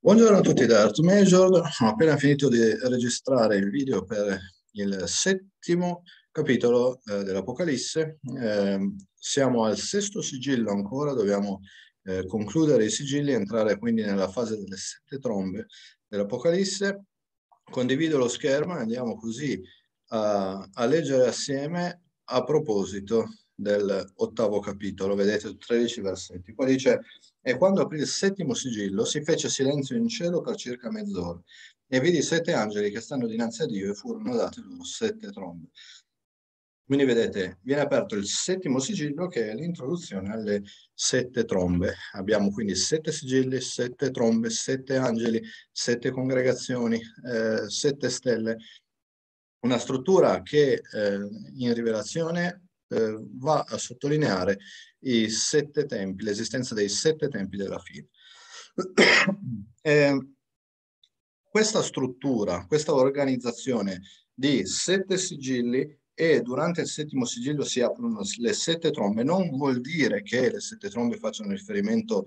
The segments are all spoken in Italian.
Buongiorno a tutti da Art Major, ho appena finito di registrare il video per il settimo capitolo eh, dell'Apocalisse. Eh, siamo al sesto sigillo ancora, dobbiamo eh, concludere i sigilli, entrare quindi nella fase delle sette trombe dell'Apocalisse. Condivido lo schermo e andiamo così a, a leggere assieme a proposito dell'ottavo capitolo, vedete 13 versetti. Poi dice, e quando aprì il settimo sigillo si fece silenzio in cielo per circa mezz'ora e vidi sette angeli che stanno dinanzi a Dio e furono date loro sette trombe. Quindi vedete, viene aperto il settimo sigillo che è l'introduzione alle sette trombe. Abbiamo quindi sette sigilli, sette trombe, sette angeli, sette congregazioni, eh, sette stelle. Una struttura che eh, in rivelazione eh, va a sottolineare i sette tempi, l'esistenza dei sette tempi della fine. eh, questa struttura, questa organizzazione di sette sigilli e durante il settimo sigillo si aprono le sette trombe, non vuol dire che le sette trombe facciano riferimento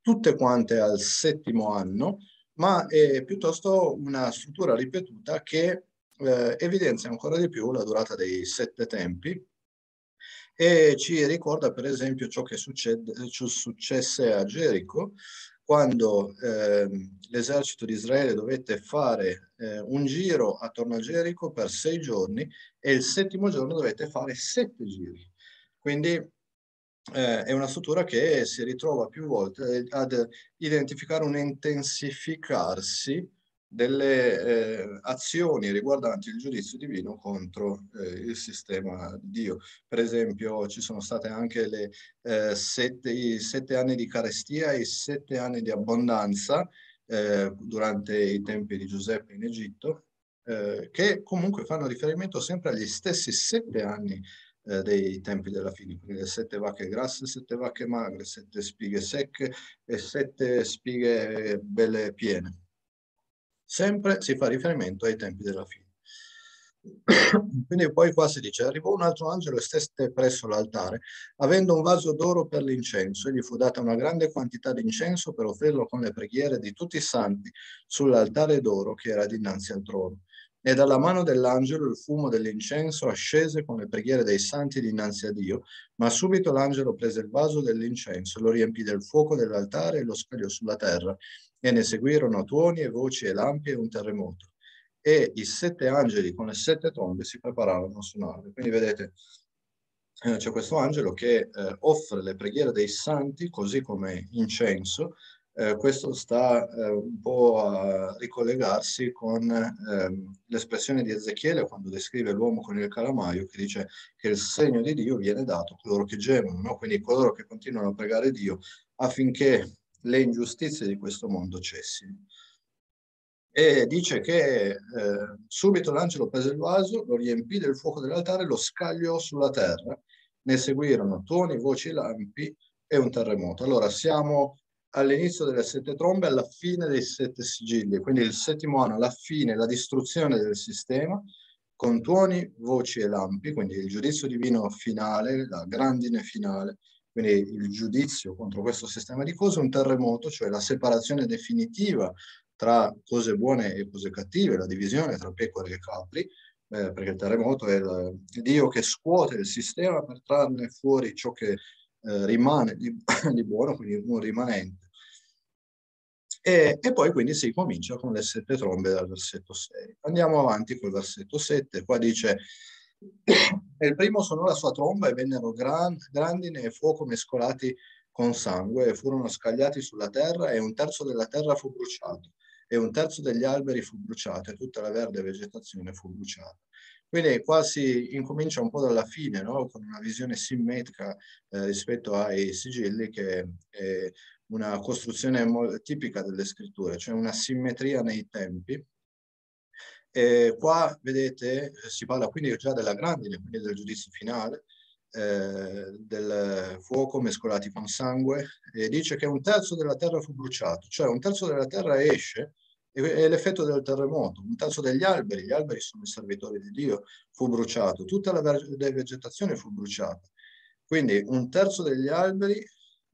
tutte quante al settimo anno, ma è piuttosto una struttura ripetuta che eh, evidenzia ancora di più la durata dei sette tempi e ci ricorda per esempio ciò che succede, successe a Gerico quando eh, l'esercito di Israele dovette fare eh, un giro attorno a Gerico per sei giorni e il settimo giorno dovette fare sette giri. Quindi eh, è una struttura che si ritrova più volte ad identificare un intensificarsi delle eh, azioni riguardanti il giudizio divino contro eh, il sistema di Dio. Per esempio ci sono state anche le, eh, sette, i sette anni di carestia e i sette anni di abbondanza eh, durante i tempi di Giuseppe in Egitto, eh, che comunque fanno riferimento sempre agli stessi sette anni eh, dei tempi della fine, quindi le sette vacche grasse, sette vacche magre, sette spighe secche e sette spighe belle piene sempre si fa riferimento ai tempi della fine. Quindi poi qua si dice, arrivò un altro angelo e stette presso l'altare, avendo un vaso d'oro per l'incenso, e gli fu data una grande quantità di incenso per offrirlo con le preghiere di tutti i santi sull'altare d'oro che era dinanzi al trono. E dalla mano dell'angelo il fumo dell'incenso ascese con le preghiere dei santi dinanzi a Dio, ma subito l'angelo prese il vaso dell'incenso, lo riempì del fuoco dell'altare e lo scagliò sulla terra e ne seguirono tuoni e voci e lampi e un terremoto. E i sette angeli con le sette trombe si preparavano a suonare. Quindi vedete, eh, c'è questo angelo che eh, offre le preghiere dei santi, così come incenso. Eh, questo sta eh, un po' a ricollegarsi con ehm, l'espressione di Ezechiele quando descrive l'uomo con il calamaio, che dice che il segno di Dio viene dato a coloro che gemono, no? quindi coloro che continuano a pregare Dio affinché le ingiustizie di questo mondo cessino. E dice che eh, subito l'angelo prese il vaso, lo riempì del fuoco dell'altare, lo scagliò sulla terra. Ne seguirono tuoni, voci, lampi e un terremoto. Allora siamo all'inizio delle sette trombe, alla fine dei sette sigilli, quindi il settimo anno, la fine, la distruzione del sistema, con tuoni, voci e lampi, quindi il giudizio divino finale, la grandine finale, quindi il giudizio contro questo sistema di cose, un terremoto, cioè la separazione definitiva tra cose buone e cose cattive, la divisione tra pecore e capri, eh, perché il terremoto è il, Dio che scuote il sistema per trarne fuori ciò che eh, rimane di, di, buono, quindi un rimanente. E, e, poi quindi si comincia con le sette trombe dal versetto 6. Andiamo avanti col versetto 7, qua dice il primo suonò la sua tromba e vennero gran, grandine e fuoco mescolati con sangue e furono scagliati sulla terra e un terzo della terra fu bruciato e un terzo degli alberi fu bruciato e tutta la verde vegetazione fu bruciata. Quindi qua si incomincia un po' dalla fine, no? con una visione simmetrica eh, rispetto ai sigilli, che è una costruzione tipica delle scritture, cioè una simmetria nei tempi, e qua vedete si parla quindi già della grandine, quindi del giudizio finale, eh, del fuoco mescolati con sangue e dice che un terzo della terra fu bruciato, cioè un terzo della terra esce è l'effetto del terremoto, un terzo degli alberi, gli alberi sono i servitori di Dio, fu bruciato, tutta la vegetazione fu bruciata. Quindi un terzo degli alberi,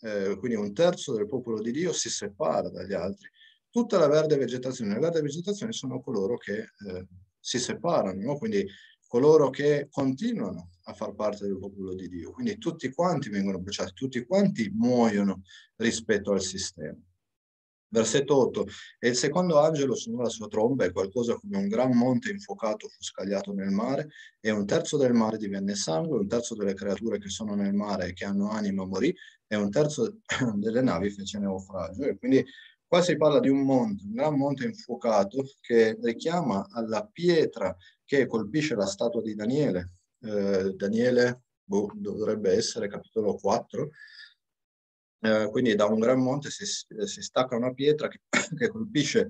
eh, quindi un terzo del popolo di Dio si separa dagli altri tutta la verde vegetazione. La verde vegetazione sono coloro che eh, si separano, no? quindi coloro che continuano a far parte del popolo di Dio. Quindi tutti quanti vengono bruciati, tutti quanti muoiono rispetto al sistema. Versetto 8. E il secondo angelo suonò la sua tromba e qualcosa come un gran monte infuocato fu scagliato nel mare e un terzo del mare divenne sangue, un terzo delle creature che sono nel mare e che hanno anima morì e un terzo delle navi fece naufragio. E quindi qua si parla di un monte, un gran monte infuocato che richiama alla pietra che colpisce la statua di Daniele. Eh, Daniele boh, dovrebbe essere capitolo 4, eh, quindi da un gran monte si, si stacca una pietra che, che, colpisce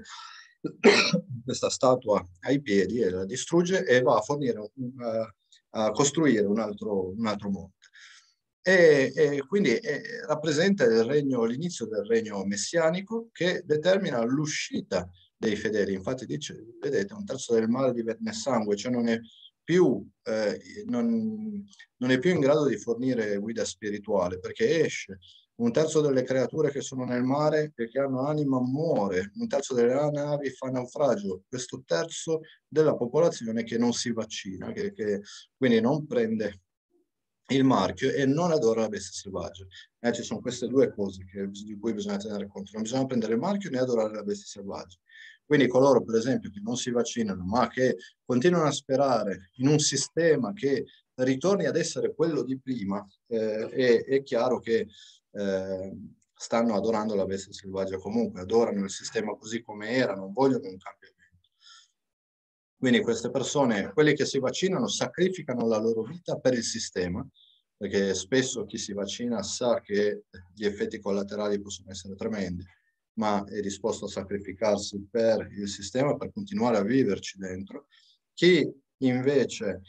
questa statua ai piedi e la distrugge e va a fornire, uh, a costruire un altro, un altro monte. E, e quindi eh, rappresenta l'inizio del regno messianico che determina l'uscita dei fedeli. Infatti dice, vedete, un terzo del mare divenne sangue, cioè non è più, eh, non, non è più in grado di fornire guida spirituale perché esce un terzo delle creature che sono nel mare e che hanno anima muore, un terzo delle navi fa naufragio, questo terzo della popolazione che non si vaccina, che, che quindi non prende il marchio e non adora la bestia selvaggia. Eh, ci sono queste due cose che, di cui bisogna tenere conto, non bisogna prendere il marchio né adorare la bestia selvaggia. Quindi coloro, per esempio, che non si vaccinano, ma che continuano a sperare in un sistema che ritorni ad essere quello di prima, eh, è, è chiaro che eh, stanno adorando la bestia selvaggia comunque, adorano il sistema così come era, non vogliono un cambiamento. Quindi queste persone, quelli che si vaccinano, sacrificano la loro vita per il sistema, perché spesso chi si vaccina sa che gli effetti collaterali possono essere tremendi, ma è disposto a sacrificarsi per il sistema, per continuare a viverci dentro. Chi invece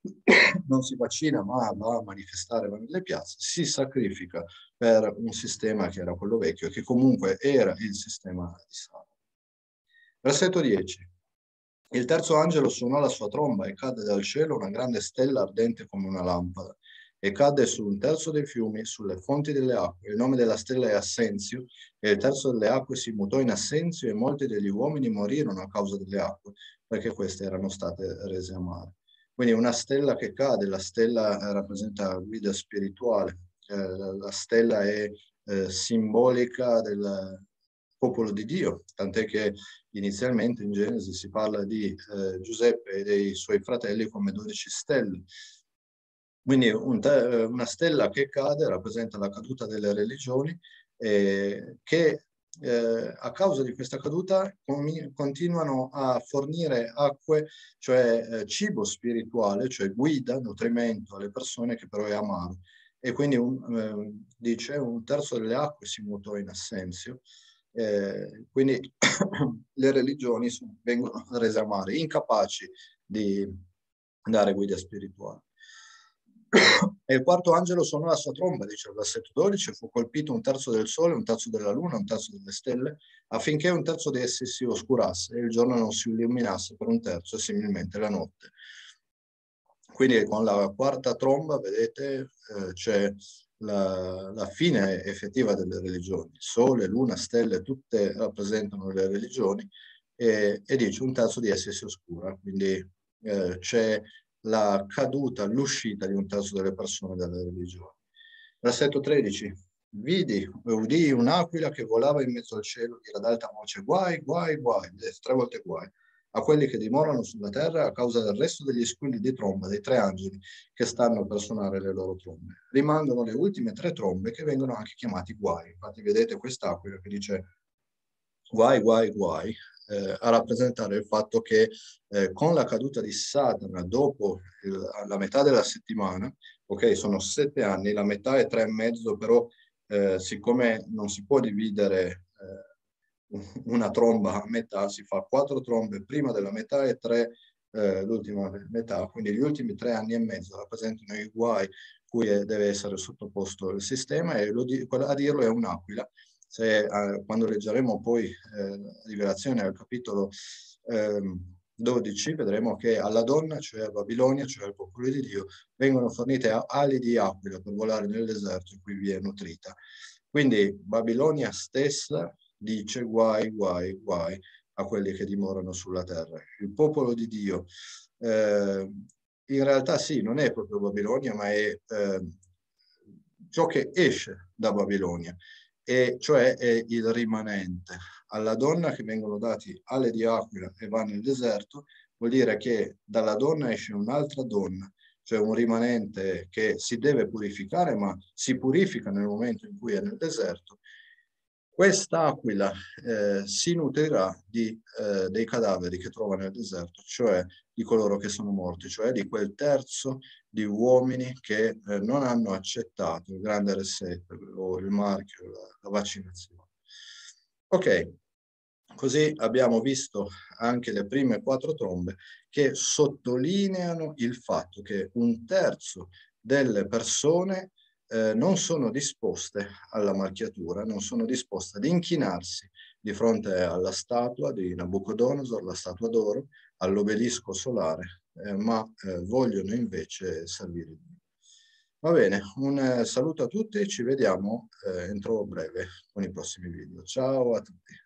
non si vaccina ma va a manifestare va nelle piazze, si sacrifica per un sistema che era quello vecchio, che comunque era il sistema di Stato. Versetto 10. Il terzo angelo suonò la sua tromba e cadde dal cielo una grande stella ardente come una lampada e cadde su un terzo dei fiumi, sulle fonti delle acque. Il nome della stella è Assenzio e il terzo delle acque si mutò in Assenzio e molti degli uomini morirono a causa delle acque perché queste erano state rese amare. Quindi una stella che cade, la stella eh, rappresenta guida spirituale, eh, la stella è eh, simbolica del popolo di Dio, tant'è che inizialmente in Genesi si parla di eh, Giuseppe e dei suoi fratelli come dodici stelle. Quindi un una stella che cade rappresenta la caduta delle religioni eh, che eh, a causa di questa caduta continuano a fornire acque, cioè eh, cibo spirituale, cioè guida, nutrimento alle persone che però è amaro. E quindi un, eh, dice un terzo delle acque si mutò in assenzio. Eh, quindi le religioni vengono rese amare, incapaci di dare guida spirituale. E il quarto angelo suonò la sua tromba, dice il versetto 12, fu colpito un terzo del sole, un terzo della luna, un terzo delle stelle, affinché un terzo di essi si oscurasse e il giorno non si illuminasse per un terzo e similmente la notte. Quindi con la quarta tromba, vedete, eh, c'è la, la, fine effettiva delle religioni. Sole, luna, stelle, tutte rappresentano le religioni e, e dice un terzo di essi si oscura. Quindi eh, c'è la caduta, l'uscita di un terzo delle persone dalle religioni. Versetto 13. Vidi, udì un'aquila che volava in mezzo al cielo, dire ad alta voce, guai, guai, guai, tre volte guai, a quelli che dimorano sulla terra a causa del resto degli squilli di tromba dei tre angeli che stanno per suonare le loro trombe. Rimangono le ultime tre trombe che vengono anche chiamati guai. Infatti vedete quest'aquila che dice guai, guai, guai, eh, a rappresentare il fatto che eh, con la caduta di Satana dopo il, la metà della settimana, ok, sono sette anni, la metà è tre e mezzo, però eh, siccome non si può dividere eh, una tromba a metà, si fa quattro trombe prima della metà e tre eh, l'ultima metà, quindi gli ultimi tre anni e mezzo rappresentano i guai cui deve essere sottoposto il sistema e lo, a dirlo è un'aquila se, eh, quando leggeremo poi eh, la rivelazione al capitolo eh, 12, vedremo che alla donna, cioè a Babilonia, cioè al popolo di Dio, vengono fornite ali di aquila per volare nel deserto in cui vi è nutrita. Quindi Babilonia stessa dice guai, guai, guai a quelli che dimorano sulla terra. Il popolo di Dio, eh, in realtà sì, non è proprio Babilonia, ma è eh, ciò che esce da Babilonia, e cioè è il rimanente. Alla donna che vengono dati alle di Aquila e va nel deserto, vuol dire che dalla donna esce un'altra donna, cioè un rimanente che si deve purificare, ma si purifica nel momento in cui è nel deserto Quest'aquila eh, si nutrirà di, eh, dei cadaveri che trova nel deserto, cioè di coloro che sono morti, cioè di quel terzo di uomini che eh, non hanno accettato il grande reset o il marchio, la, la vaccinazione. Ok, così abbiamo visto anche le prime quattro trombe che sottolineano il fatto che un terzo delle persone eh, non sono disposte alla marchiatura, non sono disposte ad inchinarsi di fronte alla statua di Nabucodonosor, la statua d'oro, all'obelisco solare, eh, ma eh, vogliono invece servire. Va bene, un eh, saluto a tutti, ci vediamo eh, entro breve con i prossimi video. Ciao a tutti.